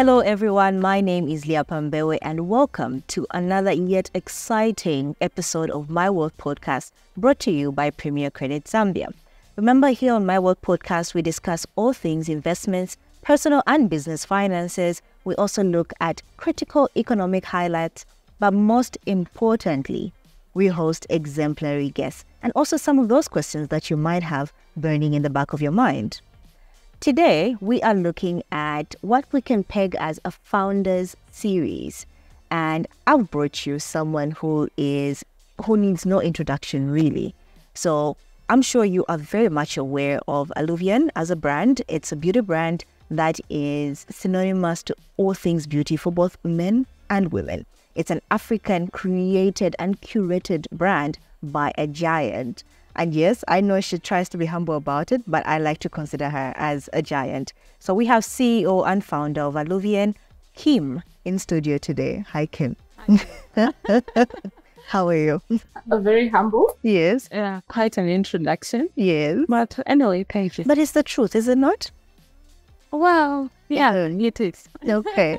Hello, everyone. My name is Lyapa Mbewe, and welcome to another yet exciting episode of My Wealth Podcast brought to you by Premier Credit Zambia. Remember, here on My Wealth Podcast, we discuss all things investments, personal and business finances. We also look at critical economic highlights, but most importantly, we host exemplary guests and also some of those questions that you might have burning in the back of your mind. Today, we are looking at what we can peg as a founders series. And I've brought you someone who is who needs no introduction really. So I'm sure you are very much aware of Aluvion as a brand. It's a beauty brand that is synonymous to all things beauty for both men and women. It's an African created and curated brand by a giant. And yes, I know she tries to be humble about it, but I like to consider her as a giant. So we have CEO and founder of Aluvion, Kim, in studio today. Hi, Kim. How are you? Uh, very humble. Yes. Yeah, quite an introduction. Yes. But anyway, thank you. But it's the truth, is it not? Well, yeah, it is. Okay.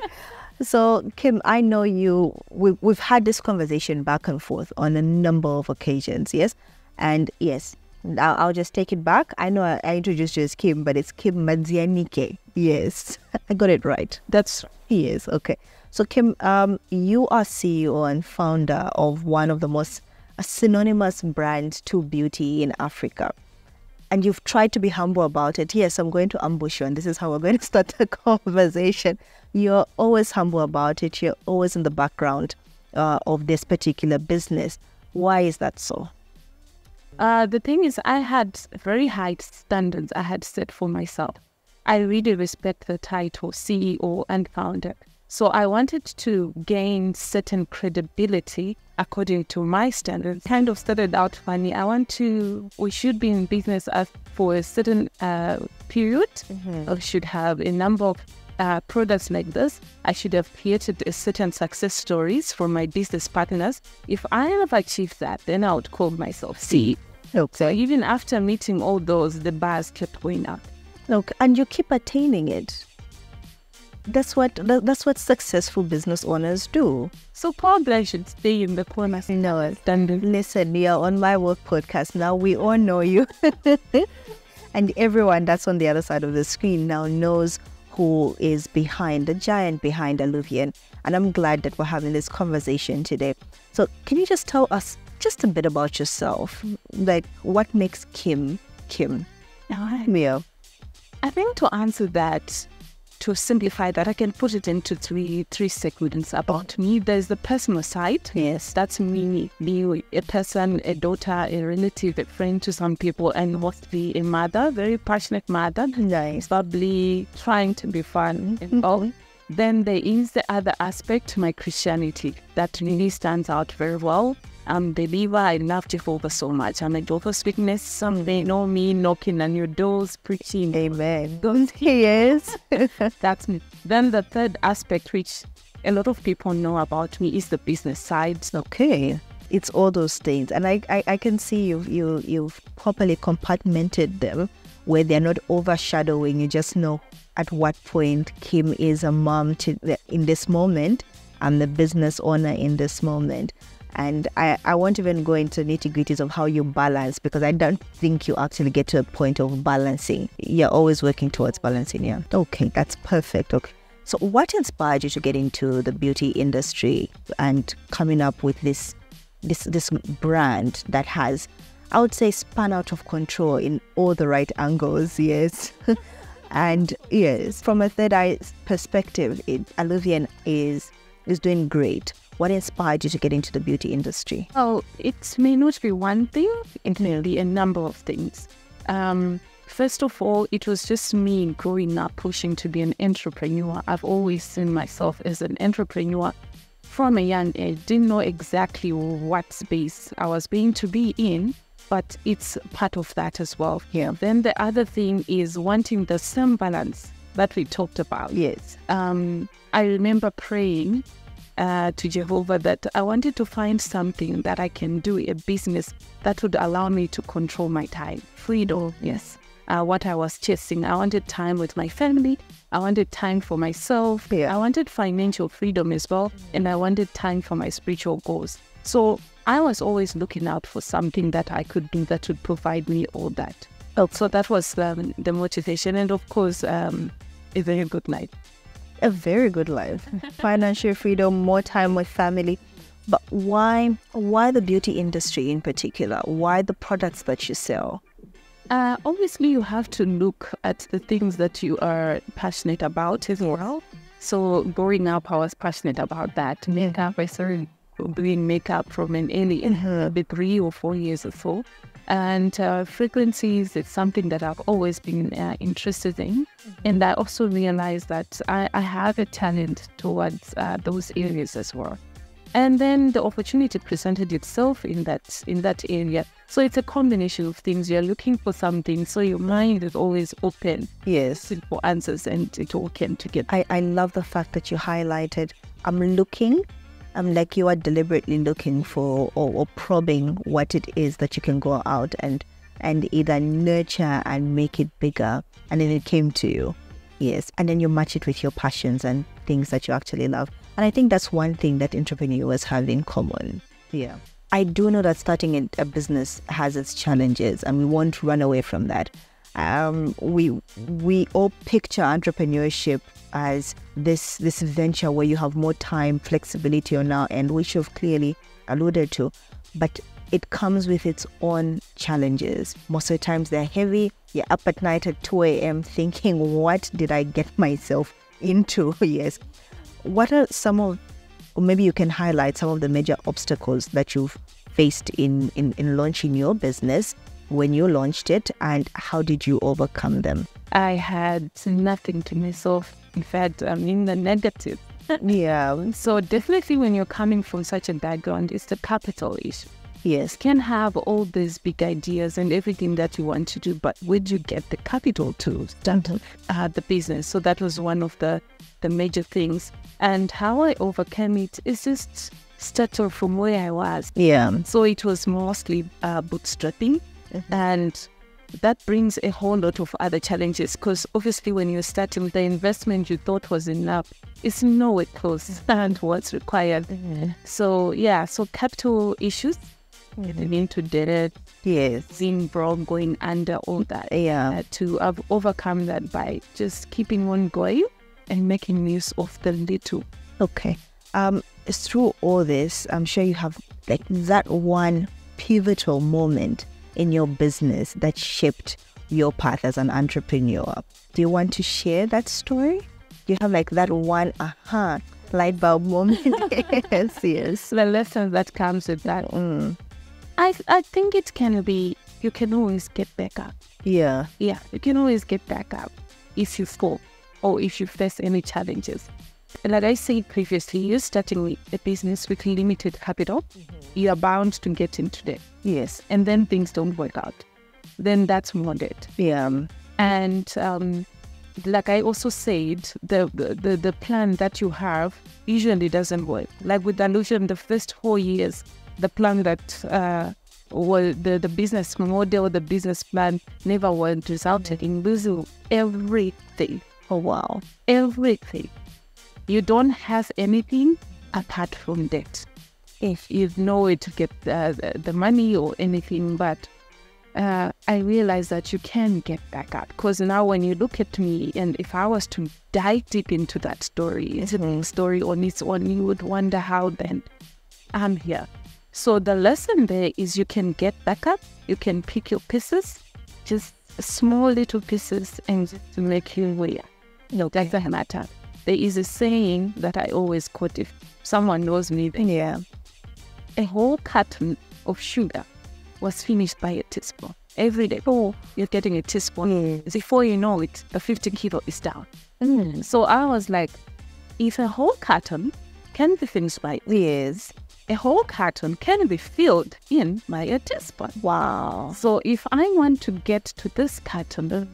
So, Kim, I know you, we, we've had this conversation back and forth on a number of occasions, yes? And yes, I'll, I'll just take it back. I know I, I introduced you as Kim, but it's Kim Madzianike. Yes, I got it right. That's Yes, okay. So, Kim, um, you are CEO and founder of one of the most synonymous brands to beauty in Africa. And you've tried to be humble about it. Yes, I'm going to ambush you, and this is how we're going to start the conversation. You're always humble about it. You're always in the background uh, of this particular business. Why is that so? Uh, the thing is, I had very high standards I had set for myself. I really respect the title CEO and founder. So I wanted to gain certain credibility according to my standards. Kind of started out funny. I want to, we should be in business for a certain uh, period. Mm-hmm. We should have a number of uh, products like this. I should have created a certain success stories for my business partners. If I have achieved that, then I would call myself C. Okay. So even after meeting all those, the bars kept going up. Look, and you keep attaining it that's what that's what successful business owners do. So probably I should stay in the corner. No, standing. Listen, you're on my work podcast now. We all know you, and everyone that's on the other side of the screen now knows who is behind the giant behind Aluvion. And I'm glad that we're having this conversation today. So, can you just tell us just a bit about yourself? Like, what makes Kim Kim? Mio. I think to answer that, to simplify that, I can put it into three three segments about me. There's the personal side. Yes, that's me, being a person, a daughter, a relative, a friend to some people, and mostly a mother, very passionate mother. Nice. Probably trying to be fun and mm-hmm. all. Then there is the other aspect, my Christianity, that really stands out very well. I'm the believer. I love Jehovah so much. I'm a Jehovah's Witness. Some they know me knocking on your doors, preaching. Amen. yes. That's me. Then the third aspect, which a lot of people know about me, is the business side. Okay. It's all those things. And I, I, I can see you you you've properly compartmented them where they're not overshadowing. You just know at what point Kim is a mom to in this moment. I'm the business owner in this moment. And I, I won't even go into nitty gritties of how you balance because I don't think you actually get to a point of balancing. You're always working towards balancing, yeah. Okay, that's perfect. Okay. So, what inspired you to get into the beauty industry and coming up with this this this brand that has, I would say, spun out of control in all the right angles? Yes. and yes, from a third eye perspective, it, Aluvion is is doing great what inspired you to get into the beauty industry? Oh, it may not be one thing, it may be a number of things. Um, first of all, it was just me growing up pushing to be an entrepreneur. I've always seen myself as an entrepreneur from a young age. Didn't know exactly what space I was going to be in, but it's part of that as well. Yeah. Then the other thing is wanting the same balance that we talked about. Yes. Um, I remember praying uh, to Jehovah that I wanted to find something that I can do, a business that would allow me to control my time. Freedom, yes. uh, what I was chasing. I wanted time with my family. I wanted time for myself. Yeah. I wanted financial freedom as well. And I wanted time for my spiritual goals. So I was always looking out for something that I could do that would provide me all that. Oh. So that was um, the motivation. And of course, um, a very good night. A very good life financial freedom more time with family but why why the beauty industry in particular why the products that you sell Uh, obviously, you have to look at the things that you are passionate about as well. So, growing up, I was passionate about that. Makeup, I started doing makeup from an early maybe three or four years or so. And uh, fragrances is something that I've always been uh, interested in. And I also realized that I, I have a talent towards uh, those areas as well. And then the opportunity presented itself in that in that area. So it's a combination of things. You're looking for something, so your mind is always open yes for answers, and it all came together. I, I love the fact that you highlighted I'm looking I'm like you are deliberately looking for or, or probing what it is that you can go out and and either nurture and make it bigger and then it came to you. Yes and then you match it with your passions and things that you actually love. And i think that's one thing that entrepreneurs have in common. Yeah. I do know that starting a business has its challenges and we won't run away from that um, we we all picture entrepreneurship as this this venture where you have more time, flexibility on our end, which you've clearly alluded to, but it comes with its own challenges. Most of the times they're heavy. You're up at night at 2 a.m. thinking, what did I get myself into? yes. What are some of, or maybe you can highlight some of the major obstacles that you've faced in, in, in launching your business when you launched it and how did you overcome them? I had nothing to miss off. In fact, I'm in the negative. Yeah. So definitely, when you're coming from such a background, it's the capital issue. Yes. can have all these big ideas and everything that you want to do, but where do you get the capital to start uh, the business? So that was one of the the major things. And how I overcame it is just started from where I was. Yeah. So it was mostly uh, bootstrapping, and that brings a whole lot of other challenges because obviously when you're starting the investment you thought was enough is nowhere close and what's required. So yeah, so capital issues, getting into debt, Yes. broke, going under, all that. Yeah. Uh, to have overcome that by just keeping on going and making use of the little. Okay. Um, through all this, I'm sure you have like that one pivotal moment in your business that shaped your path as an entrepreneur. Do you want to share that story? Do you have like that one aha light bulb moment? yes, yes. The lesson that comes with that, Mm. I I think it can be you can always get back up. Yeah. Yeah, you can always get back up if you fall or if you face any challenges. And like I said previously, you're starting a business with limited capital. You are bound to get into debt. Yes. And then things don't work out. Then that's more debt. Yeah. And um, like I also said, the, the, the, plan that you have usually doesn't work. Like with Illusion, the first four years, the plan that uh, well, the, the business model, the business plan never worked, resulted in losing everything. Oh wow. Everything. You don't have anything apart from debt. If you know it to get uh, the, the money or anything, but uh, I realize that you can get back up. Because now, when you look at me, and if I was to dive deep into that story, into the story on its own, you would wonder how then I'm here. So the lesson there is you can get back up. You can pick your pieces, just small little pieces, and just make you way. No, that doesn't matter. There is a saying that I always quote if someone knows me. Yeah. A whole carton of sugar was finished by a teaspoon. Every day, oh, you're getting a teaspoon. Before you know it, the 50 kilo is down. Mm. So I was like, if a whole carton can be finished by Yes. A whole carton can be filled in by a teaspoon. Wow. So if I want to get to this carton,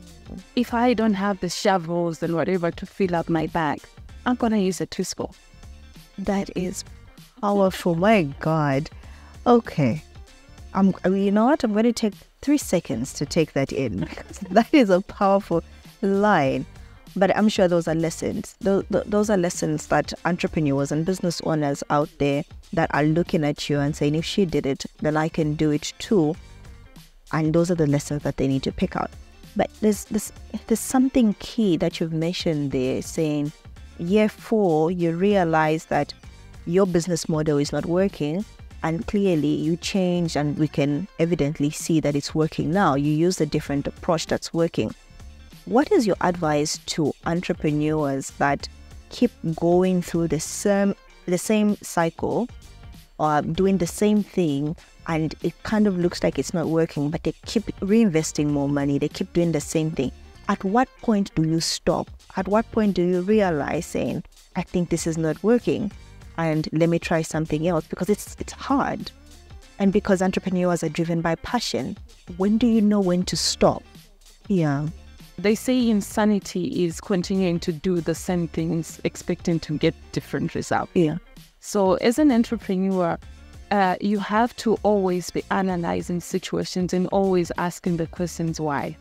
if I don't have the shovels and whatever to fill up my bag, I'm gonna use a teaspoon. That is powerful. My God. Okay. I'm, you know what? I'm going to take three seconds to take that in because that is a powerful line. But I'm sure those are lessons. Those, are lessons that entrepreneurs and business owners out there that are looking at you and saying, if she did it, then I can do it too. And those are the lessons that they need to pick out. But there's this there's something key that you've mentioned there, saying year four you realize that your business model is not working and clearly you change and we can evidently see that it's working now you use a different approach that's working what is your advice to entrepreneurs that keep going through the same the same cycle or doing the same thing and it kind of looks like it's not working but they keep reinvesting more money they keep doing the same thing at what point do you stop at what point do you realize saying i think this is not working and let me try something else because it's it's hard. And because entrepreneurs are driven by passion, when do you know when to stop? Yeah. They say insanity is continuing to do the same things, expecting to get different results. Yeah. So, as an entrepreneur, uh, you have to always be analyzing situations and always asking the questions why.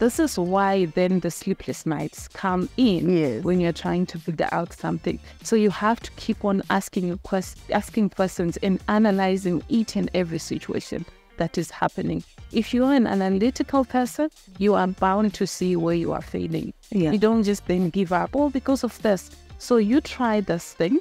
This is why then the sleepless nights come in yes. when you're trying to figure out something. So you have to keep on asking quest- asking questions and analyzing each and every situation that is happening. If you're an analytical person, you are bound to see where you are failing. Yeah. You don't just then give up, oh, because of this. So you try this thing,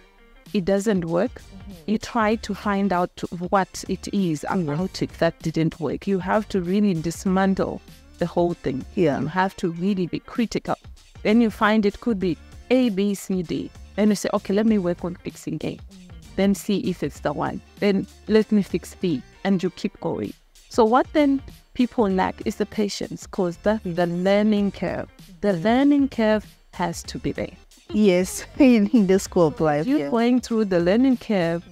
it doesn't work. Mm-hmm. You try to find out what it is about it that didn't work. You have to really dismantle the whole thing. Yeah. You have to really be critical. Then you find it could be A, B, C, D. Then you say, okay, let me work on fixing A. Mm. Then see if it's the one. Then let me fix B. And you keep going. So what then people lack is the patience because the, the learning curve. The mm. learning curve has to be there. Yes, in the school of life. You're yeah. going through the learning curve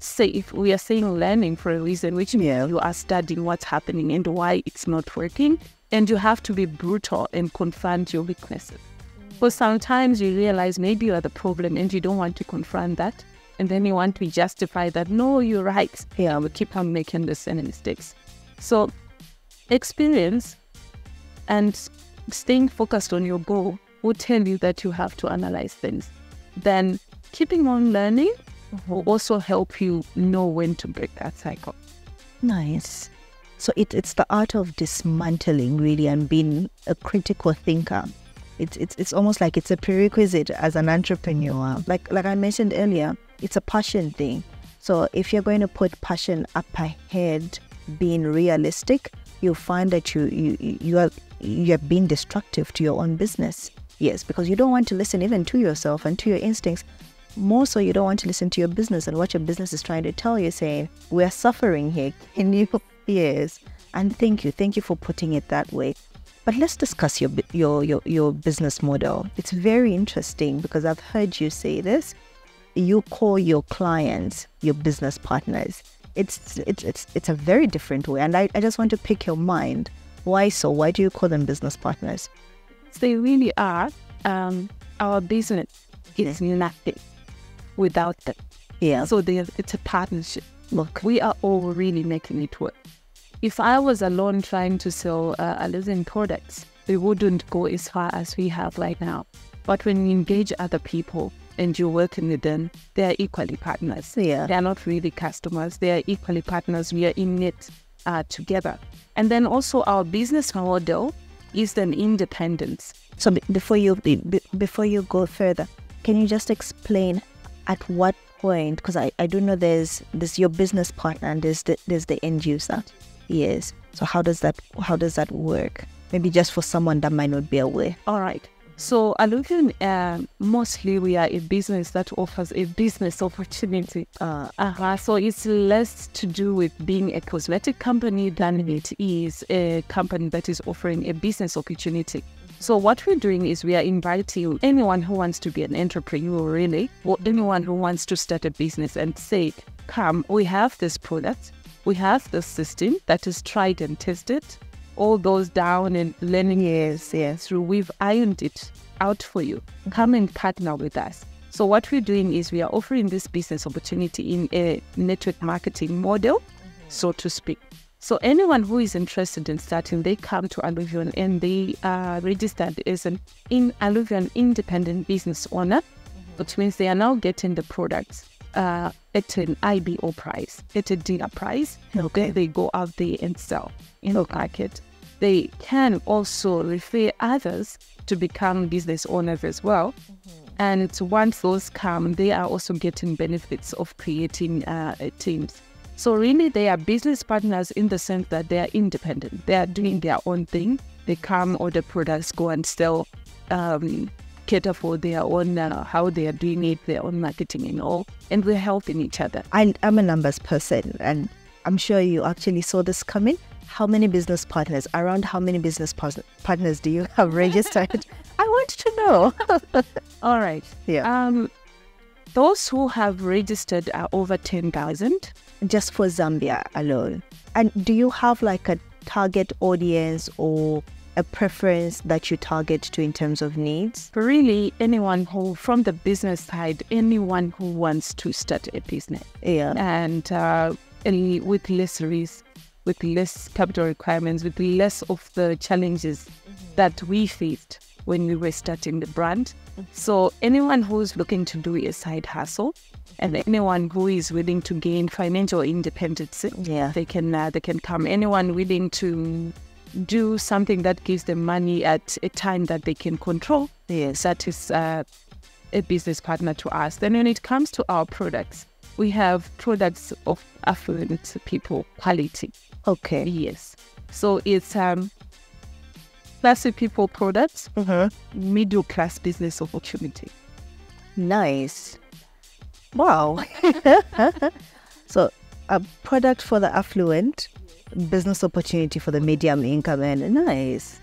say if we are saying learning for a reason, which means yeah. you are studying what's happening and why it's not working, and you have to be brutal and confront your weaknesses. But sometimes you realize maybe you are the problem and you don't want to confront that. And then you want to justify that, no, you're right. Yeah, we keep on making the same mistakes. So, experience and staying focused on your goal will tell you that you have to analyze things. Then, keeping on learning will mm-hmm. also help you know when to break that cycle. Nice. So it, it's the art of dismantling really and being a critical thinker. It's, it's, it's almost like it's a prerequisite as an entrepreneur. Like, like I mentioned earlier, it's a passion thing. So if you're going to put passion up ahead, being realistic, you'll find that you, you, you are, you're being destructive to your own business. Yes, because you don't want to listen even to yourself and to your instincts. More so you don't want to listen to your business and what your business is trying to tell you saying we're suffering here. Can you? Yes. And thank you. Thank you for putting it that way. But let's discuss your your your, your business model. It's very interesting because i've heard you say this you call your clients your business partners it's it's it's, it's a very different way and I, I just want to pick your mind why so why do you call them business partners they really are um, our business is nothing without them. Yeah. So it's a partnership. Look, we are all really making it work. If I was alone trying to sell uh, Aluvion products, we wouldn't go as far as we have right now. But when we engage other people and you're working with them, they are equally partners. Yeah. They are not really customers. They are equally partners. We are in it uh, together. And then also our business model is then independence. So before you before you go further, can you just explain at what point because I, I do know there's there's your business partner and there's the, there's the end user yes so how does that how does that work maybe just for someone that might not be aware all right so Aluvion, uh, mostly we are a business that offers a business opportunity. Uh, uh-huh. So it's less to do with being a cosmetic company than it is a company that is offering a business opportunity. So what we're doing is we are inviting anyone who wants to be an entrepreneur really, or anyone who wants to start a business and say, come, we have this product, we have this system that is tried and tested, all those down and learning years yes, through, we've ironed it out for you. Come and partner with us. So what we're doing is we are offering this business opportunity in a network marketing model mm-hmm. so to speak. So anyone who is interested in starting, they come to Aluvion and they are registered as an in Aluvion independent business owner, mm-hmm. which means they are now getting the products uh, at an IBO price, at a dealer price. Okay. They go out there and sell in the market. They can also refer others to become business owners as well. And once those come, they are also getting benefits of creating uh, teams. So really, they are business partners in the sense that they are independent. They are doing their own thing. They come, order products, go and sell, um, cater for their own uh, how they are doing it, their own marketing and all, and we're helping each other. I, I'm a numbers person, and I'm sure you actually saw this coming. How many business partners, around how many business pars- partners do you have registered? I want to know. All right. yeah. Um, those who have registered are over ten thousand. Just for Zambia alone. And do you have like a target audience or a preference that you target to in terms of needs? Really, anyone who, from the business side, anyone who wants to start a business Yeah. and uh, and with less risk, with less capital requirements, with less of the challenges that we faced when we were starting the brand. So anyone who's looking to do a side hustle, and anyone who is willing to gain financial independence, Yeah. they can uh, they can come. Anyone willing to do something that gives them money at a time that they can control, Yes. that is uh, a business partner to us. Then when it comes to our products, we have products of affluent people quality. Okay. Yes. So it's um classy people products, Mm-hmm. middle class business opportunity. Nice. Wow. so, a product for the affluent, business opportunity for the medium income earner. Nice.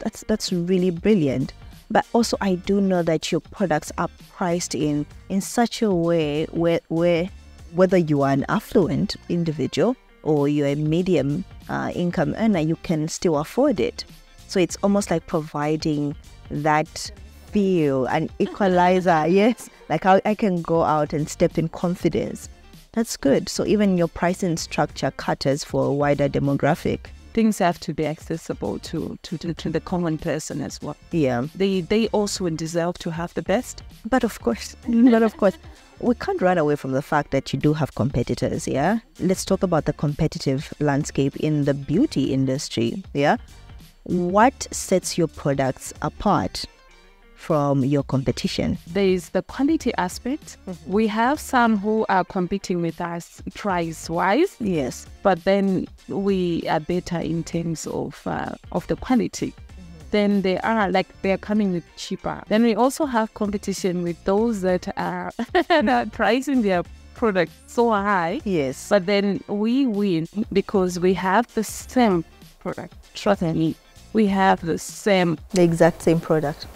That's, that's really brilliant. But also, I do know that your products are priced in in such a way where where whether you are an affluent individual or you're a medium uh, income earner, you can still afford it. So it's almost like providing that feel, an equalizer. yes, like how I can go out and step in confidence. That's good. So even your pricing structure caters for a wider demographic. Things have to be accessible to, to, to, to the common person as well. Yeah. They they also deserve to have the best. But of course, but of course, we can't run away from the fact that you do have competitors. Yeah. Let's talk about the competitive landscape in the beauty industry. Yeah. What sets your products apart from your competition? There is the quality aspect. We have some who are competing with us price wise, Yes. but then we are better in terms of uh, of the quality. Then they are like they are coming with cheaper. Then we also have competition with those that are, that are pricing their product so high, Yes. but then we win because we have the same product. Trust me, we have the same the exact same product.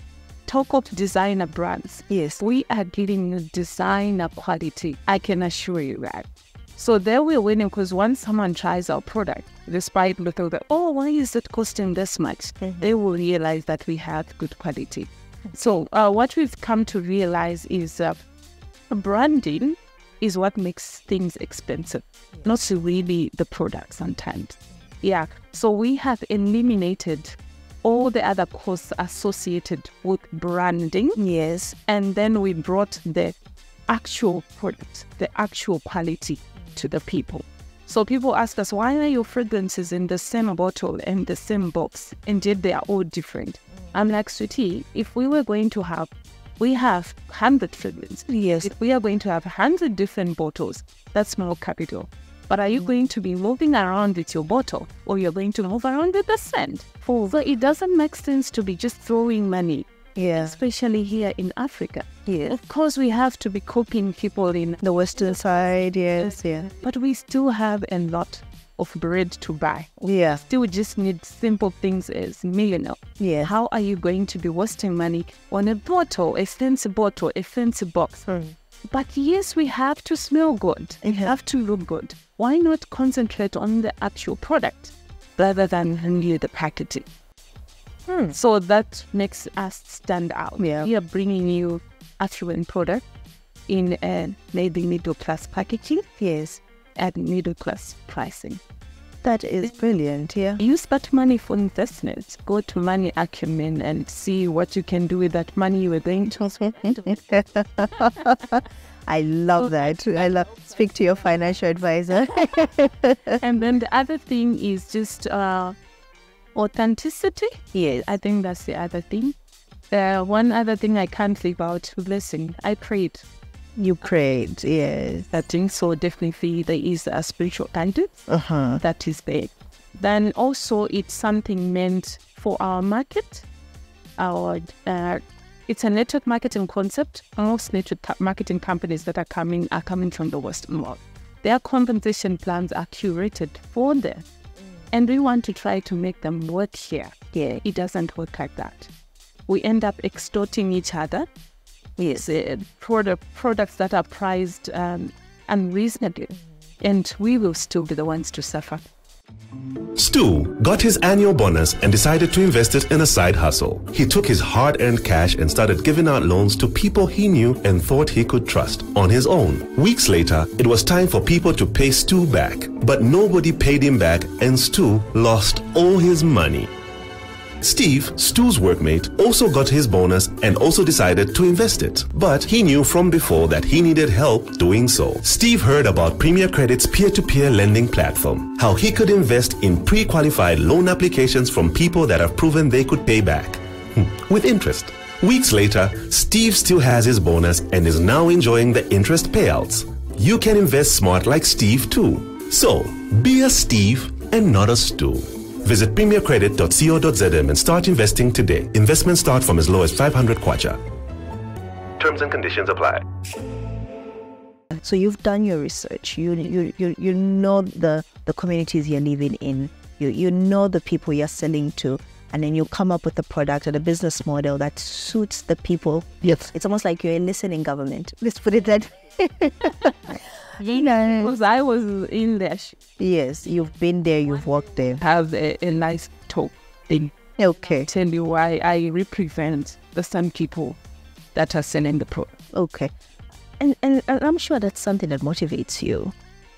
Talk of designer brands. Yes. We are giving designer quality. I can assure you that. So there we're winning because once someone tries our product, despite looking at, oh, why is it costing this much? They will realize that we have good quality. So uh, what we've come to realize is uh, branding is what makes things expensive, not really the product sometimes. Yeah. So we have eliminated all the other costs associated with branding Yes. and then we brought the actual product, the actual quality to the people. So people ask us, why are your fragrances in the same bottle and the same box, and yet they are all different? I'm like, sweetie, if we were going to have, we have hundred fragrances. Yes. If we are going to have hundred different bottles, that's more capital. But are you mm. going to be moving around with your bottle, or you're going to move around with the scent? So it doesn't make sense to be just throwing money Yeah. especially here in Africa. Yes. Of course, we have to be coping people in, The western side. Yes. Yeah. but we still have a lot of bread to buy. Yeah. Still, just need simple things as millionaire. Yeah. How are you going to be wasting money on a bottle, a fancy bottle, a fancy box? Hmm. But yes, we have to smell good. We have to look good. Why not concentrate on the actual product rather than only the packaging? Hmm. So that makes us stand out. Yeah. We are bringing you affluent product in a maybe middle class packaging. Yes. at middle class pricing. That is brilliant. Yeah. Use that money for investments. Go to Money Acumen and see what you can do with that money you are going to I love that. I love speak to your financial advisor. and then the other thing is just uh, authenticity. yes. I think that's the other thing. Uh, one other thing I can't leave out, listen, I prayed. You prayed. Yes. I think so definitely there is a spiritual guidance Uh huh. that is there. Then also it's something meant for our market. Our uh, it's a network marketing concept. Most network marketing companies that are coming are coming from the Western world. Their compensation plans are curated for them, and we want to try to make them work here. Yeah. It doesn't work like that. We end up extorting each other. Yes, uh, product products that are priced um, unreasonably, and we will still be the ones to suffer. Stu got his annual bonus and decided to invest it in a side hustle. He took his hard earned cash and started giving out loans to people he knew and thought he could trust on his own. Weeks later, it was time for people to pay Stu back. But nobody paid him back and Stu lost all his money. Steve, Stu's workmate, also got his bonus and also decided to invest it. But he knew from before that he needed help doing so. Steve heard about Premier Credit's peer to peer lending platform, how he could invest in pre qualified loan applications from people that have proven they could pay back Hmm, with interest. Weeks later, Steve still has his bonus and is now enjoying the interest payouts. You can invest smart like Steve too. So, be a Steve and not a Stu. Visit premiercredit.co.zm and start investing today. Investments start from as low as 500 kwacha. Terms and conditions apply. So you've done your research. You you you, you know the the communities you're living in. You you know the people you're selling to, and then you come up with a product and a business model that suits the people. Yes. It's almost like you're a listening government. Let's put it that. you know. Because I was in there, Yes, you've been there. You've worked there. have a, a nice talk thing. Okay. Tell you why I represent the some people that are selling the product. Okay. And, and, and I'm sure that's something that motivates you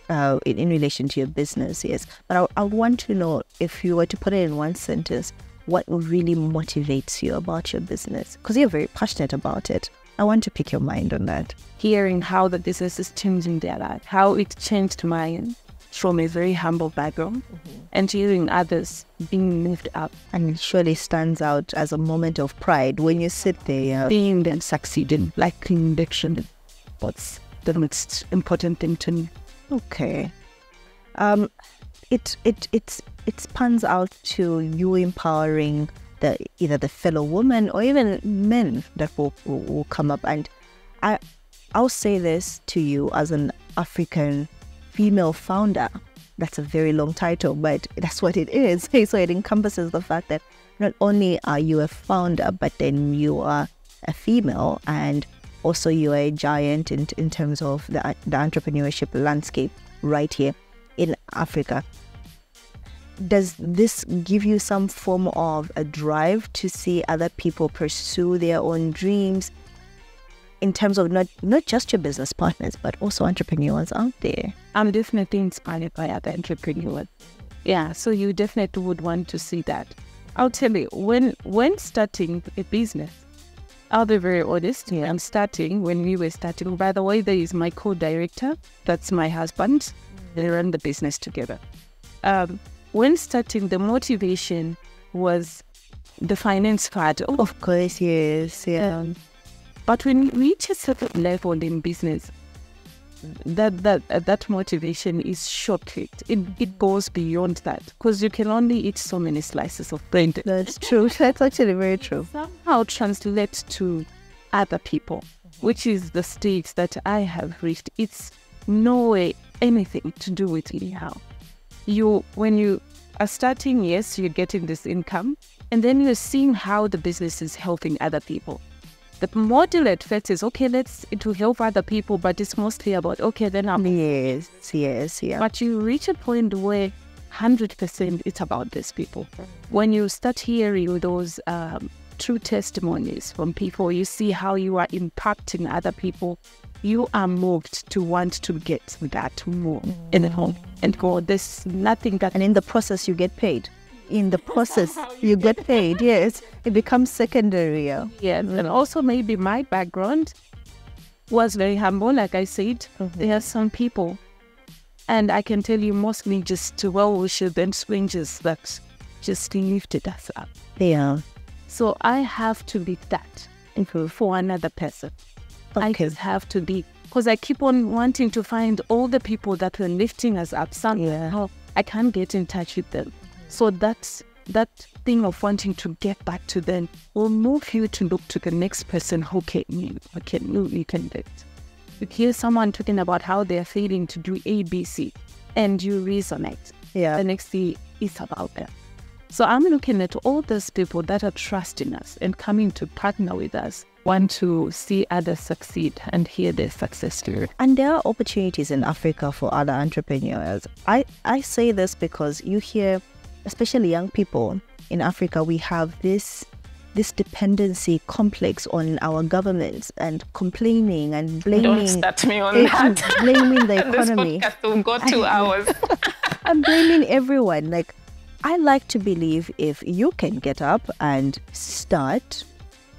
uh, in, in relation to your business, yes. But I, I want to know if you were to put it in one sentence, what really motivates you about your business? Because you're very passionate about it. I want to pick your mind on that. Hearing how the business is changing their life, how it changed mine from a very humble background, and hearing others being lifted up, And it surely stands out as a moment of pride when you sit there. Uh, seeing them succeeding, like conviction. What's the most important thing to me? Okay. Um, it it it's it spans out to you empowering the either the fellow woman or even men that will, will, will come up and I I'll say this to you as an African female founder. That's a very long title, but that's what it is. So it encompasses the fact that not only are you a founder, but then you are a female and also you are a giant in, in terms of the, the entrepreneurship landscape right here in Africa. Does this give you some form of a drive to see other people pursue their own dreams in terms of not, not just your business partners, but also entrepreneurs out there? I'm definitely inspired by other entrepreneurs. Yeah, so you definitely would want to see that. I'll tell you, when when starting a business, I'll be very honest. Yeah. I'm starting when we were starting. By the way, there is my co-director. That's my husband. They run the business together. Um, when starting, the motivation was the finance part. Oh, Of course, yes, yeah. um, but when you reach a certain level in business, that that uh, that motivation is short-lived. It it goes beyond that because you can only eat so many slices of bread. That's true. That's actually very true. Somehow translate to other people, which is the stage that I have reached. It's no way anything to do with me how you when you are starting. Yes, you're getting this income, and then you're seeing how the business is helping other people the model at first is okay, let's to help other people, but it's mostly about okay, then I'm Yes, yes, yeah. but you reach a point where hundred percent it's about these people. When you start hearing those um, true testimonies from people, you see how you are impacting other people you are moved to want to get that more in the home and go, there's nothing that And in the process, you get paid. In the process, you get paid. Yes, it becomes secondary. Yeah. Yes, and also maybe my background was very humble. Like I said, mm-hmm. there are some people, and I can tell you mostly just well wishers and strangers that just lifted us up. Yeah. So I have to be that for another person. I Okay. just have to be because I keep on wanting to find all the people that were lifting us up. Somehow oh, I can't get in touch with them. So that's that thing of wanting to get back to them will move you to look to the next person who can you who can you, you can do it. You hear someone talking about how they're failing to do ABC and you resonate. Yeah. The next thing is about them. So I'm looking at all those people that are trusting us and coming to partner with us, want to see others succeed and hear their success story. And there are opportunities in Africa for other entrepreneurs. I, I say this because you hear, especially young people in Africa, we have this this dependency complex on our governments and complaining and blaming Don't start me on that. blaming the this economy. podcast will go two hours. I'm blaming everyone. Like, I like to believe if you can get up and start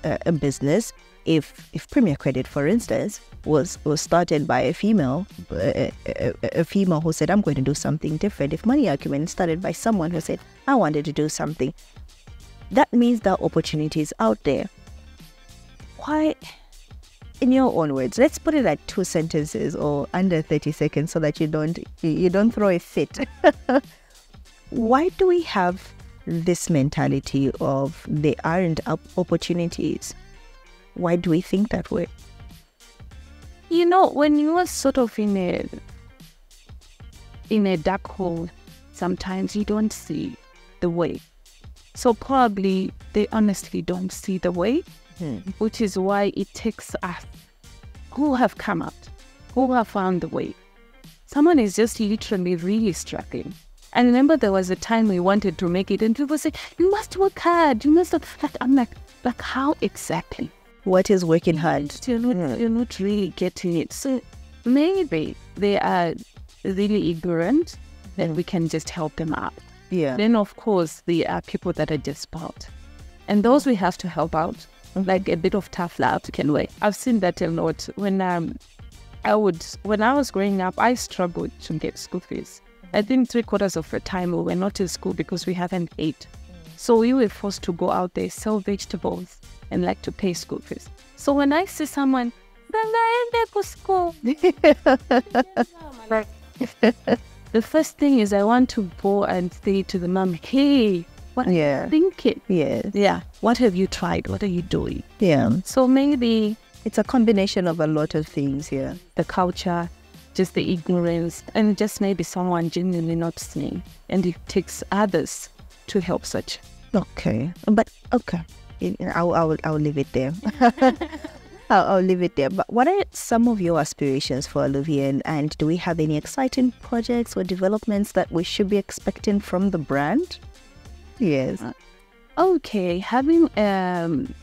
a, business, if if Premier Credit, for instance, was was started by a female, a, a, a female who said, "I'm going to do something different." If Money Acumen started by someone who said, "I wanted to do something," that means there are opportunities out there. Why? in your own words, let's put it at two sentences or under 30 seconds so that you don't you don't throw a fit. Why do we have this mentality of there aren't opportunities? Why do we think that way? You know, when you are sort of in a in a dark hole, sometimes you don't see the way. So probably they honestly don't see the way, hmm. which is why it takes us who have come out, who have found the way. Someone is just literally really struggling. I remember there was a time we wanted to make it, and people say, "You must work hard. You must." Like, I'm like, like how exactly? What is working hard? You're not, you're not really getting it. So maybe they are really ignorant, then we can just help them out. Yeah. Then, of course, there are people that are just bored. And those we have to help out. Like a bit of tough love can wait. I've seen that a lot. When um, I would, when I was growing up, I struggled to get school fees. I think three quarters of the time we were not in school because we haven't ate. So we were forced to go out there, sell vegetables, and like to pay school fees. So when I see someone, "Nanaenda ku school," like, the first thing is I want to go and say to the mom, "Hey, what are Yeah. you thinking? Yes. Yeah, what have you tried? What are you doing?" Yeah. So maybe It's a combination of a lot of things here. the culture, just the ignorance, and just maybe someone genuinely not seeing, and it takes others to help such. Okay, but okay, I'll I'll, I'll leave it there. I'll, I'll leave it there. But what are some of your aspirations for Aluvion, and do we have any exciting projects or developments that we should be expecting from the brand? Yes. Okay, having um,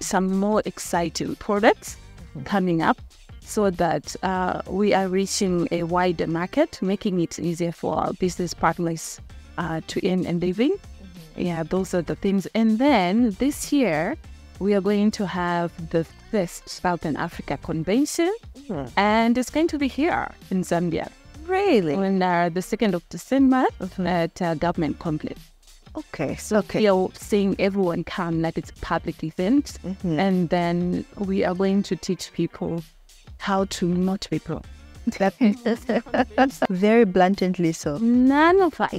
some more exciting products coming up so that uh, we are reaching a wider market, making it easier for our business partners uh, to earn a living. Yeah, those are the things. And then this year, we are going to have the first Southern Africa convention, and it's going to be here in Zambia Really? on uh, the 2nd of December at uh, Government Complex. Okay. So okay. We are seeing everyone come like it's a public event, and then we are going to teach people how to not be broke. That Very bluntly so. none of us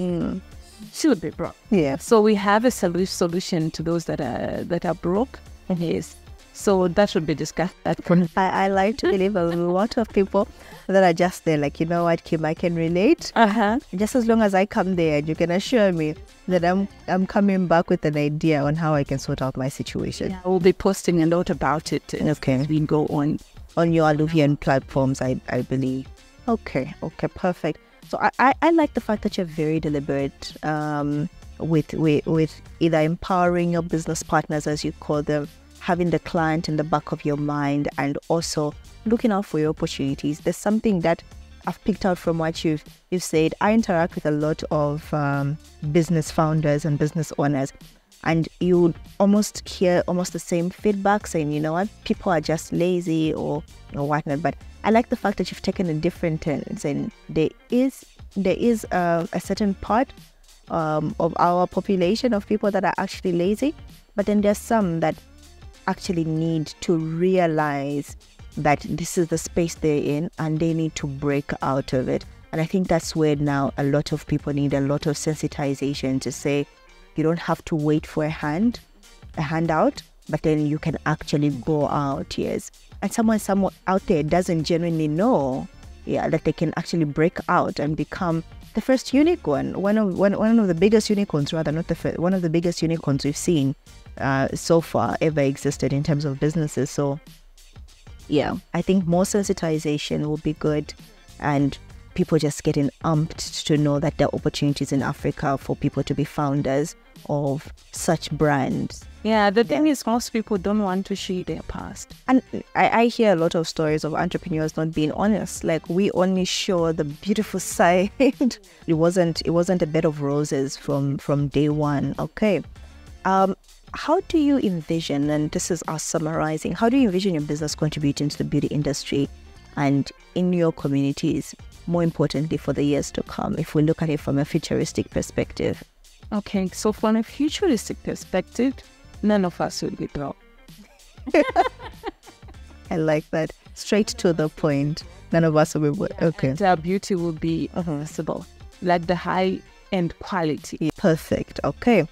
should be broke. Yeah. So we have a solu- solution to those that are that are broke. Yes. So that should be discussed. At I, I like to believe a lot of people that are just there, like, you know what, Kim, I can relate. uh huh. Just as long as I come there and you can assure me that I'm I'm coming back with an idea on how I can sort out my situation. We'll be posting a lot about it as Okay. we go on. On your Aluvion platforms, I, I believe. Okay, okay, perfect. So I, I, I like the fact that you're very deliberate um, with, with with either empowering your business partners as you call them, having the client in the back of your mind and also looking out for your opportunities. There's something that I've picked out from what you've you've said. I interact with a lot of um, business founders and business owners, and you would almost hear almost the same feedback saying, you know what, people are just lazy or or whatnot. But I like the fact that you've taken a different turn and saying there is there is a, a certain part um, of our population of people that are actually lazy, but then there's some that actually need to realize that this is the space they're in and they need to break out of it. And I think that's where now a lot of people need a lot of sensitization to say you don't have to wait for a hand, a handout, but then you can actually go out, yes. And someone someone out there doesn't genuinely know, yeah, that they can actually break out and become the first unicorn, one of one, one of the biggest unicorns, rather not the first, one of the biggest unicorns we've seen uh, so far ever existed in terms of businesses. So yeah, I think more sensitization will be good and people just getting umped to know that there are opportunities in Africa for people to be founders of such brands. Yeah, the thing is, most people don't want to share their past. And I, I hear a lot of stories of entrepreneurs not being honest. Like we only show the beautiful side. it wasn't it wasn't a bed of roses from from day one. Okay. Um, how do you envision, and this is us summarizing, how do you envision your business contributing to the beauty industry and in your communities, more importantly for the years to come, if we look at it from a futuristic perspective? Okay, so from a futuristic perspective, none of us will be broke. I like that. Straight to the point. None of us will be okay. And our beauty will be uh-huh. visible, like the high end quality. Perfect. Okay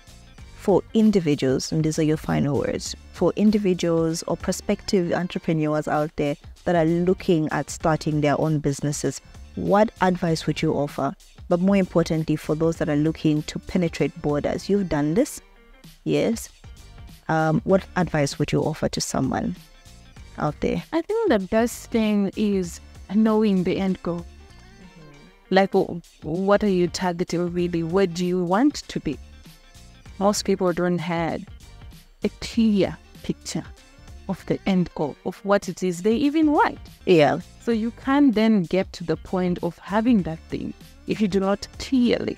for individuals, and these are your final words, for individuals or prospective entrepreneurs out there that are looking at starting their own businesses, what advice would you offer? But more importantly, for those that are looking to penetrate borders, you've done this, yes. Um, what advice would you offer to someone out there? I think the best thing is knowing the end goal. Mm-hmm. Like, what are you targeting really? Where do you want to be? most people don't have a clear picture of the end goal of what it is they even want. Yeah. So you can then get to the point of having that thing if you do not clearly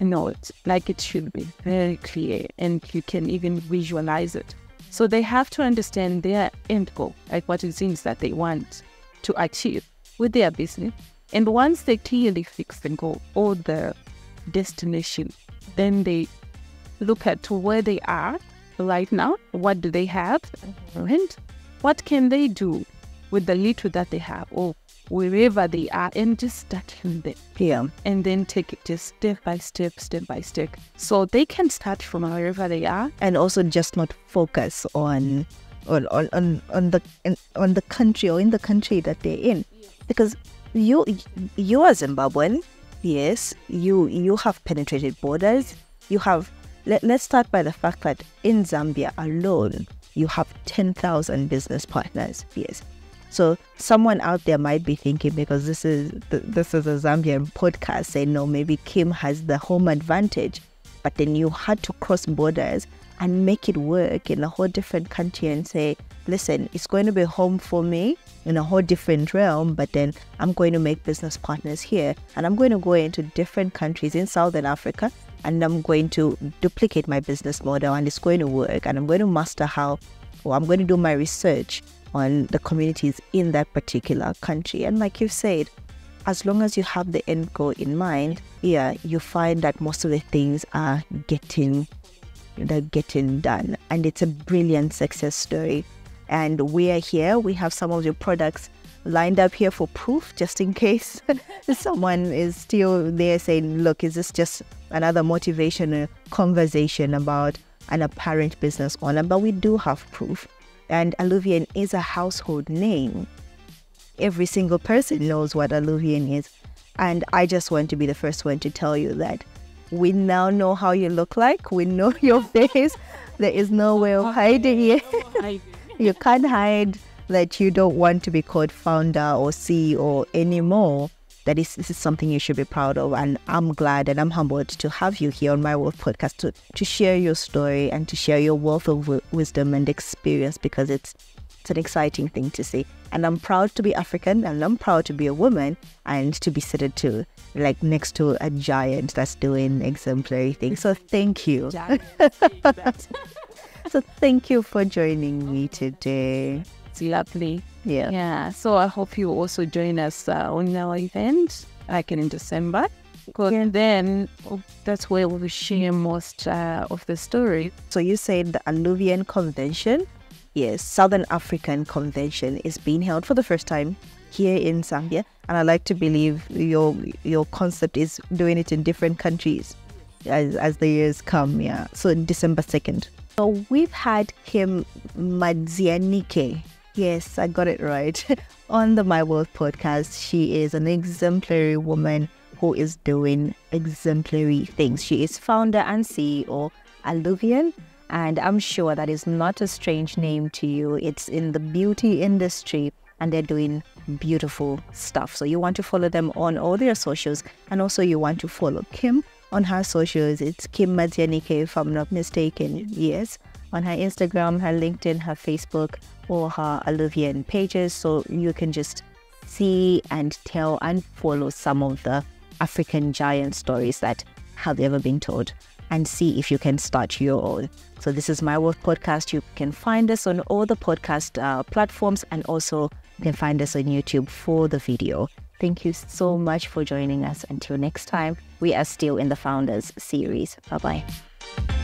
know it like it should be very clear and you can even visualize it. So they have to understand their end goal, like what it is that they want to achieve with their business. And once they clearly fix the goal or the destination, then they look at where they are right now, what do they have, mm-hmm. and what can they do with the little that they have or wherever they are and just start from there. Yeah. And then take it just step by step, step by step. So they can start from wherever they are. And also just not focus on on, on, on the in, on the country or in the country that they're in. Because you you are Zimbabwean, yes, you you have penetrated borders, you have let, let's start by the fact that in Zambia alone, you have 10,000 business partners. Yes. So someone out there might be thinking because this is this is a Zambian podcast saying no maybe Kim has the home advantage, but then you had to cross borders and make it work in a whole different country and say listen it's going to be home for me in a whole different realm but then I'm going to make business partners here and I'm going to go into different countries in Southern Africa and I'm going to duplicate my business model and it's going to work and I'm going to master how or I'm going to do my research on the communities in that particular country. And like you've said, as long as you have the end goal in mind, yeah, you find that most of the things are getting they're getting done. And it's a brilliant success story. And we are here. We have some of your products lined up here for proof, just in case someone is still there saying, look, is this just another motivational conversation about an apparent business owner? But we do have proof. And Aluvion is a household name. Every single person knows what Aluvion is. And I just want to be the first one to tell you that we now know how you look like. We know your face. There is no way of hiding it. you can't hide that you don't want to be called founder or CEO anymore, that is, this is something you should be proud of. And I'm glad and I'm humbled to have you here on my Wealth podcast to, to share your story and to share your wealth of w- wisdom and experience because it's It's an exciting thing to see. And I'm proud to be African and I'm proud to be a woman and to be seated to like next to a giant that's doing exemplary things. So thank you. so thank you for joining me today. It's lovely. Yeah. Yeah. So I hope you also join us uh, on our event, like in December. Because Yeah. then oh, that's where we will share most uh, of the story. So you said the Aluvion Convention, yes, Southern African Convention is being held for the first time here in Zambia, and I like to believe your your concept is doing it in different countries as as the years come. Yeah, so December second. So we've had Kim Madzianike. Yes, I got it right. On the My Wealth podcast, she is an exemplary woman who is doing exemplary things. She is founder and CEO Aluvion, and I'm sure that is not a strange name to you. It's in the beauty industry and they're doing beautiful stuff. So you want to follow them on all their socials and also you want to follow Kim on her socials. It's Kim Madzianike, if I'm not mistaken. Yes. On her Instagram, her LinkedIn, her Facebook, or her Aluvion pages. So you can just see and tell and follow some of the African giant stories that have ever been told and see if you can start your own. So, this is My Wealth Podcast. You can find us on all the podcast uh, platforms and also you can find us on YouTube for the video. Thank you so much for joining us. Until next time, we are still in the Founders series. Bye bye.